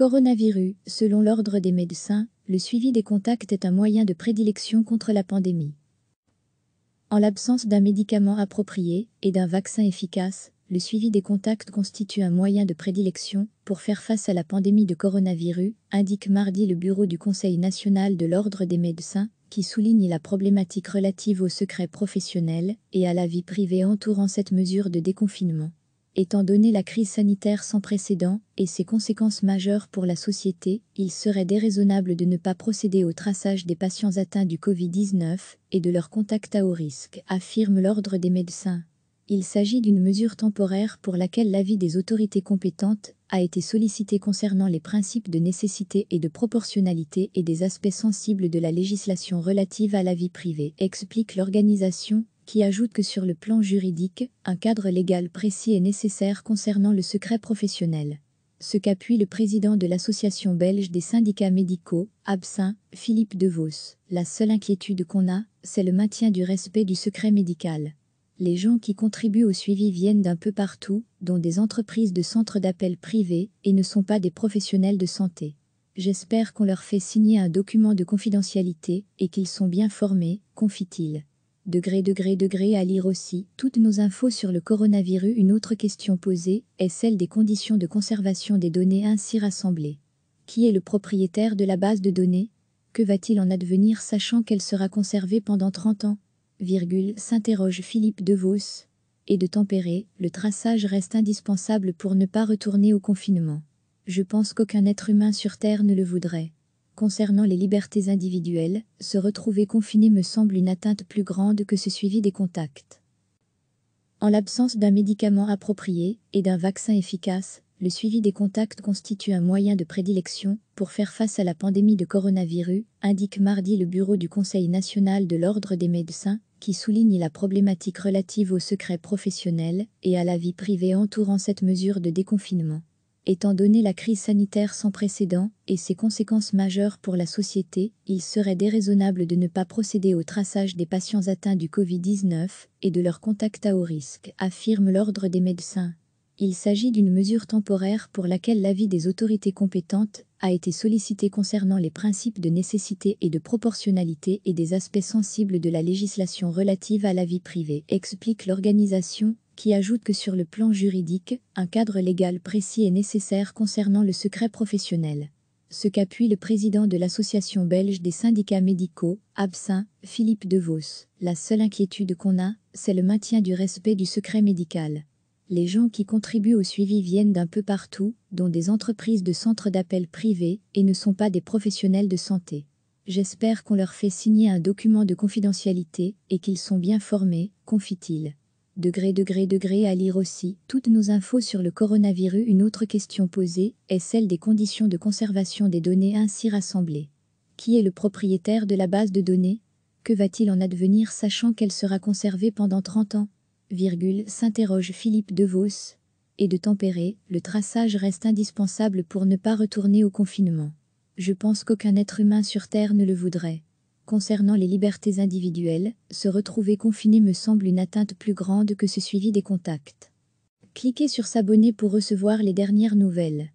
Coronavirus, selon l'ordre des médecins, le suivi des contacts est un moyen de prédilection contre la pandémie. En l'absence d'un médicament approprié et d'un vaccin efficace, le suivi des contacts constitue un moyen de prédilection pour faire face à la pandémie de coronavirus, indique mardi le bureau du Conseil national de l'ordre des médecins, qui souligne la problématique relative au secret professionnel et à la vie privée entourant cette mesure de déconfinement. Étant donné la crise sanitaire sans précédent et ses conséquences majeures pour la société, il serait déraisonnable de ne pas procéder au traçage des patients atteints du Covid-19 et de leurs contacts à haut risque, affirme l'ordre des médecins. Il s'agit d'une mesure temporaire pour laquelle l'avis des autorités compétentes a été sollicité concernant les principes de nécessité et de proportionnalité et des aspects sensibles de la législation relative à la vie privée, explique l'organisation, qui ajoute que sur le plan juridique, un cadre légal précis est nécessaire concernant le secret professionnel. Ce qu'appuie le président de l'association belge des syndicats médicaux, Absin, Philippe Devos. La seule inquiétude qu'on a, c'est le maintien du respect du secret médical. Les gens qui contribuent au suivi viennent d'un peu partout, dont des entreprises de centres d'appel privés, et ne sont pas des professionnels de santé. J'espère qu'on leur fait signer un document de confidentialité et qu'ils sont bien formés, confie-t-il. Degré, degré, degré à lire aussi toutes nos infos sur le coronavirus. Une autre question posée est celle des conditions de conservation des données ainsi rassemblées. Qui est le propriétaire de la base de données? Que va-t-il en advenir sachant qu'elle sera conservée pendant 30 ans? S'interroge Philippe Devos, et de tempérer, le traçage reste indispensable pour ne pas retourner au confinement. Je pense qu'aucun être humain sur Terre ne le voudrait. Concernant les libertés individuelles, se retrouver confiné me semble une atteinte plus grande que ce suivi des contacts. En l'absence d'un médicament approprié et d'un vaccin efficace, le suivi des contacts constitue un moyen de prédilection pour faire face à la pandémie de coronavirus, indique mardi le bureau du Conseil national de l'ordre des médecins, qui souligne la problématique relative au secret professionnel et à la vie privée entourant cette mesure de déconfinement. Étant donné la crise sanitaire sans précédent et ses conséquences majeures pour la société, il serait déraisonnable de ne pas procéder au traçage des patients atteints du Covid-19 et de leurs contacts à haut risque, affirme l'ordre des médecins. Il s'agit d'une mesure temporaire pour laquelle l'avis des autorités compétentes a été sollicité concernant les principes de nécessité et de proportionnalité et des aspects sensibles de la législation relative à la vie privée, explique l'organisation, qui ajoute que sur le plan juridique, un cadre légal précis est nécessaire concernant le secret professionnel. Ce qu'appuie le président de l'association belge des syndicats médicaux, Absin, Philippe Devos. La seule inquiétude qu'on a, c'est le maintien du respect du secret médical. Les gens qui contribuent au suivi viennent d'un peu partout, dont des entreprises de centres d'appel privés, et ne sont pas des professionnels de santé. J'espère qu'on leur fait signer un document de confidentialité et qu'ils sont bien formés, confie-t-il. Degré, degré, degré à lire aussi toutes nos infos sur le coronavirus. Une autre question posée est celle des conditions de conservation des données ainsi rassemblées. Qui est le propriétaire de la base de données? Que va-t-il en advenir sachant qu'elle sera conservée pendant 30 ans? S'interroge Philippe Devos, et de tempérer, le traçage reste indispensable pour ne pas retourner au confinement. Je pense qu'aucun être humain sur Terre ne le voudrait. Concernant les libertés individuelles, se retrouver confiné me semble une atteinte plus grande que ce suivi des contacts. Cliquez sur s'abonner pour recevoir les dernières nouvelles.